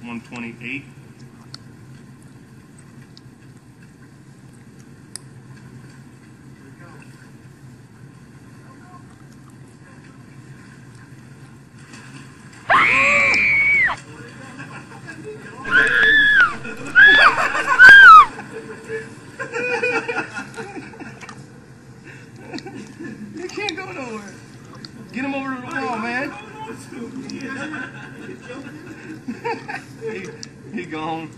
128. You can't go nowhere. Get him over to the wall, man. He, he gone.